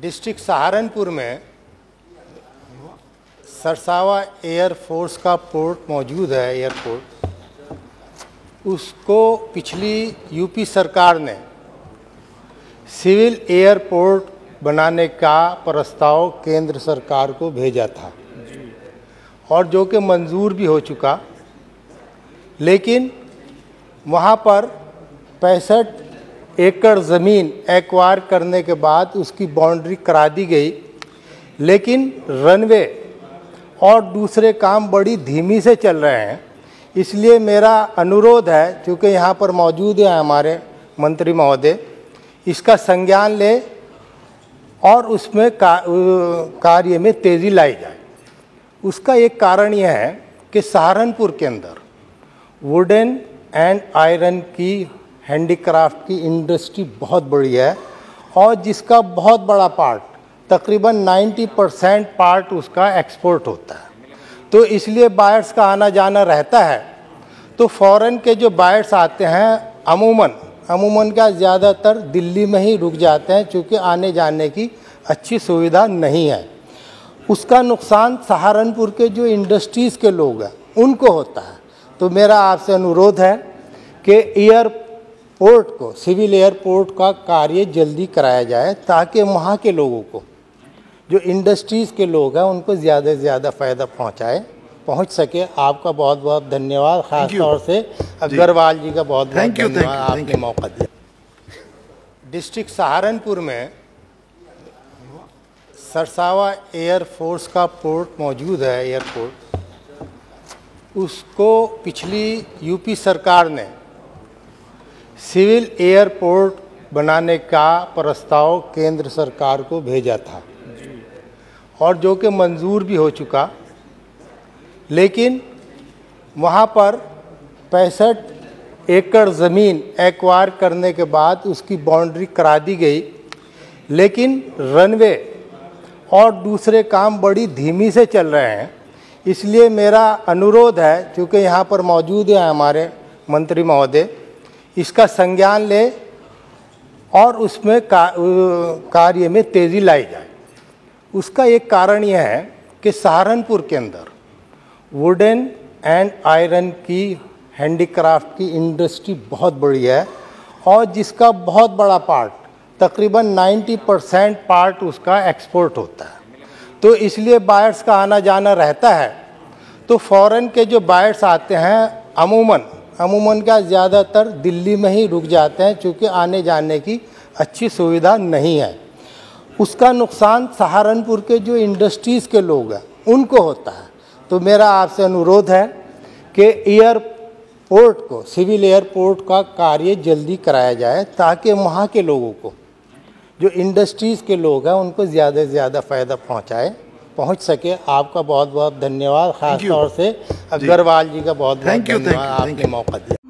District Saharanpur में Sarsawa air force का port मौजूद है, एयरपोर्ट। उसको पिछली यूपी सरकार ने सिविल एयरपोर्ट बनाने का प्रस्ताव केंद्र सरकार को भेजा था। और जो कि मंजूर भी हो चुका, लेकिन वहाँ पर पैंसठ एकड़ ज़मीन एक्वायर करने के बाद उसकी बाउंड्री करा दी गई। लेकिन रनवे और दूसरे काम बड़ी धीमी से चल रहे हैं। इसलिए मेरा अनुरोध है क्योंकि यहाँ पर मौजूद हैं हमारे मंत्री महोदय इसका संज्ञान ले और उसमें का, कार्य में तेज़ी लाई जाए। उसका एक कारण यह है कि सहारनपुर के अंदर वुडन एंड आयरन की हैंडीक्राफ्ट की इंडस्ट्री बहुत बड़ी है और जिसका बहुत बड़ा पार्ट, तकरीबन 90 परसेंट पार्ट उसका एक्सपोर्ट होता है। तो इसलिए बायर्स का आना जाना रहता है। तो फॉरेन के जो बायर्स आते हैं, अमूमन अमूमन का ज़्यादातर दिल्ली में ही रुक जाते हैं क्योंकि आने जाने की अच्छी सुविधा नहीं है। उसका नुकसान सहारनपुर के जो इंडस्ट्रीज़ के लोग हैं, उनको होता है। तो मेरा आपसे अनुरोध है कि एयरपोर्ट को सिविल एयरपोर्ट का कार्य जल्दी कराया जाए ताकि वहाँ के लोगों को जो इंडस्ट्रीज़ के लोग हैं उनको ज़्यादा से ज़्यादा फ़ायदा पहुँचाए पहुँच सके। आपका बहुत बहुत धन्यवाद खास तौर से अग्रवाल जी का बहुत बहुत धन्यवाद। आपने मौका दिया। डिस्ट्रिक्ट सहारनपुर में सरसावा एयरफोर्स का पोर्ट मौजूद है एयरपोर्ट। उसको पिछली यूपी सरकार ने सिविल एयरपोर्ट बनाने का प्रस्ताव केंद्र सरकार को भेजा था। और जो कि मंजूर भी हो चुका। लेकिन वहाँ पर पैंसठ एकड़ ज़मीन एक्वायर करने के बाद उसकी बाउंड्री करा दी गई। लेकिन रनवे और दूसरे काम बड़ी धीमी से चल रहे हैं। इसलिए मेरा अनुरोध है क्योंकि यहाँ पर मौजूद हैं हमारे मंत्री महोदय इसका संज्ञान ले और उसमें का, कार्य में तेज़ी लाई जाए। उसका एक कारण यह है कि सहारनपुर के अंदर वुडन एंड आयरन की हैंडीक्राफ्ट की इंडस्ट्री बहुत बड़ी है और जिसका बहुत बड़ा पार्ट तकरीबन 90 परसेंट पार्ट उसका एक्सपोर्ट होता है। तो इसलिए बायर्स का आना जाना रहता है। तो फॉरेन के जो बायर्स आते हैं अमूमन अमूमन का ज़्यादातर दिल्ली में ही रुक जाते हैं क्योंकि आने जाने की अच्छी सुविधा नहीं है। उसका नुकसान सहारनपुर के जो इंडस्ट्रीज़ के लोग हैं उनको होता है। तो मेरा आपसे अनुरोध है कि एयरपोर्ट को सिविल एयरपोर्ट का कार्य जल्दी कराया जाए ताकि वहाँ के लोगों को जो इंडस्ट्रीज़ के लोग हैं उनको ज़्यादा से ज़्यादा फ़ायदा पहुँचाए पहुँच सके। आपका बहुत बहुत धन्यवाद खास तौर से अग्रवाल जी। का बहुत बहुत धन्यवाद। आपने मौका दिया।